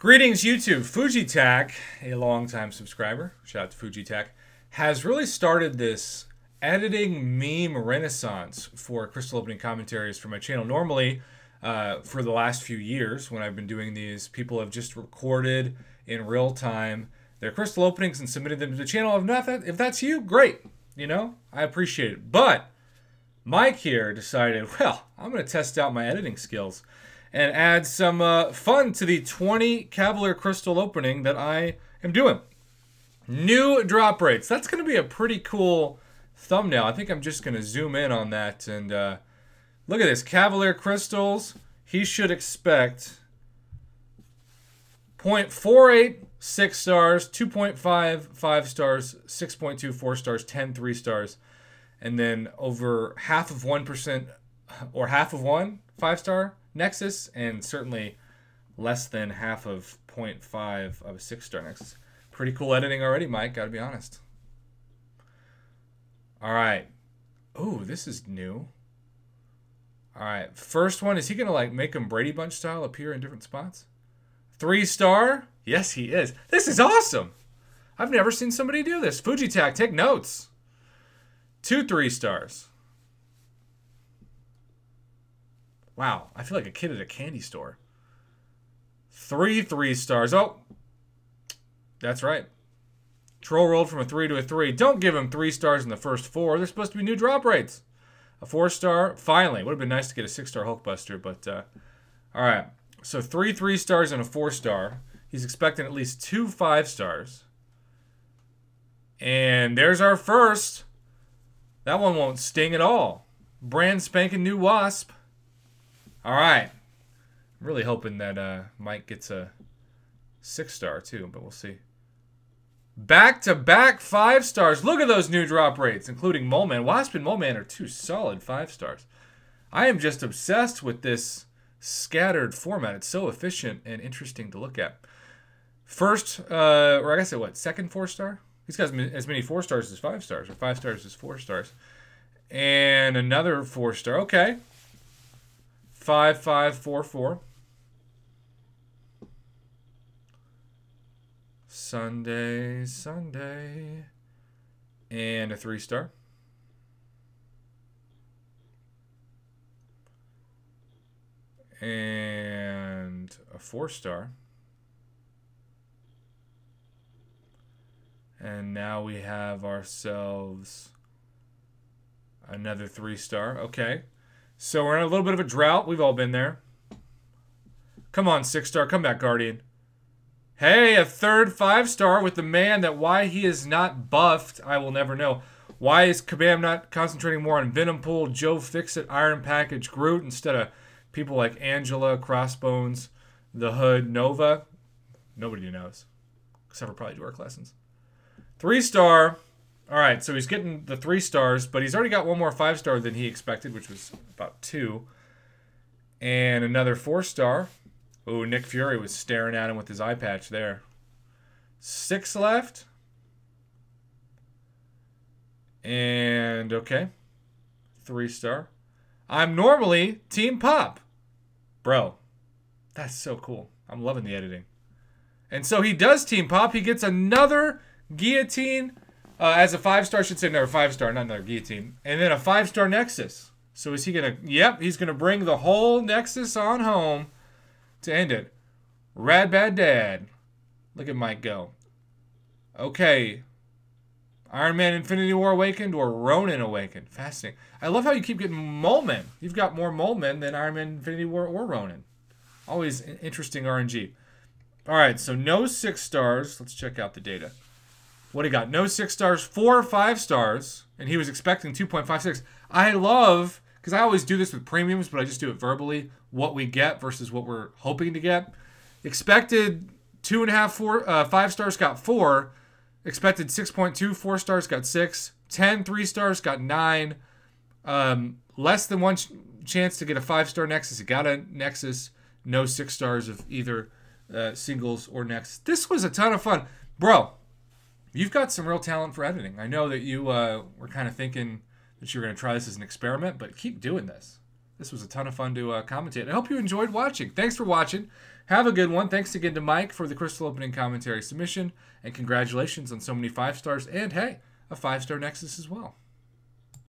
Greetings, YouTube. Fujitac, a longtime subscriber, shout out to Fujitac, has really started this editing meme renaissance for crystal opening commentaries for my channel. Normally, uh, for the last few years, when I've been doing these, people have just recorded in real time their crystal openings and submitted them to the channel. If, not that, if that's you, great. You know, I appreciate it. But Mike here decided, well, I'm going to test out my editing skills and add some uh, fun to the 20 Cavalier Crystal opening that I am doing. New drop rates. That's going to be a pretty cool thumbnail. I think I'm just going to zoom in on that and uh, look at this. Cavalier Crystals. He should expect 0.48 6 stars, 2.5 5 stars, 6.2 4 stars, 10 3 stars, and then over half of 1% or half of 1 5 star Nexus, and certainly less than half of 0.5 of a 6 star Nexus. Pretty cool editing already, Mike, gotta be honest. All right. Oh, this is new. All right. First one, is he gonna like make him Brady Bunch style appear in different spots? Three star? Yes, he is. This is awesome. I've never seen somebody do this. Fujitac, take notes. Two three stars. Wow, I feel like a kid at a candy store. Three three stars. Oh, that's right. Troll rolled from a three to a three. Don't give him three stars in the first four. They're supposed to be new drop rates. A four star, finally. Would have been nice to get a six star Hulkbuster, but uh, all right. So three three stars and a four star. He's expecting at least two five stars. And there's our first. That one won't sting at all. Brand spanking new Wasp. All right. I'm really hoping that uh, Mike gets a six star too, but we'll see. Back to back five stars. Look at those new drop rates, including Moleman. Wasp and Moleman are two solid five stars. I am just obsessed with this scattered format. It's so efficient and interesting to look at. First, uh, or I guess it what second four star. He's got as many four stars as five stars, or five stars as four stars, and another four star. Okay, five five four four. Sunday, Sunday, and a three star. And a four star. And now we have ourselves another three star. Okay. So we're in a little bit of a drought. We've all been there. Come on, six star. Come back, Guardian. Hey, a third five star with the man that why he is not buffed, I will never know. Why is Kabam not concentrating more on Venom Pool, Joe Fixit, Iron Package, Groot instead of people like Angela, Crossbones, The Hood, Nova? Nobody knows. Except for probably Dork Lessons. Three star. All right, so he's getting the three stars, but he's already got one more five star than he expected, which was about two. And another four star. Ooh, Nick Fury was staring at him with his eye patch there. Six left. And okay. Three star. I'm normally Team Pop. Bro, that's so cool. I'm loving the editing. And so he does Team Pop. He gets another Guillotine uh, as a five star, I should say another five star, not another Guillotine. And then a five star Nexus. So is he going to, yep, he's going to bring the whole Nexus on home to end it. Rad Bad Dad. Look at Mike go. Okay. Iron Man Infinity War Awakened or Ronin Awakened. Fascinating. I love how you keep getting Mole Men. You've got more Mole Men than Iron Man Infinity War or Ronin. Always interesting RNG. All right, so no six stars. Let's check out the data. What he got? No six stars, four or five stars, and he was expecting 2.56. I love, because I always do this with premiums, but I just do it verbally, what we get versus what we're hoping to get. Expected two and a half, four, uh, five stars got four. Expected 6.2, four stars got six. 10, three stars got nine. Um, less than one ch- chance to get a five star Nexus. He got a Nexus. No six stars of either uh, singles or Nexus. This was a ton of fun. Bro, you've got some real talent for editing. I know that you uh, were kind of thinking that you were going to try this as an experiment, but keep doing this. This was a ton of fun to uh, commentate. I hope you enjoyed watching. Thanks for watching. Have a good one. Thanks again to Mike for the crystal opening commentary submission, and congratulations on so many five stars. And hey, a five star Nexus as well.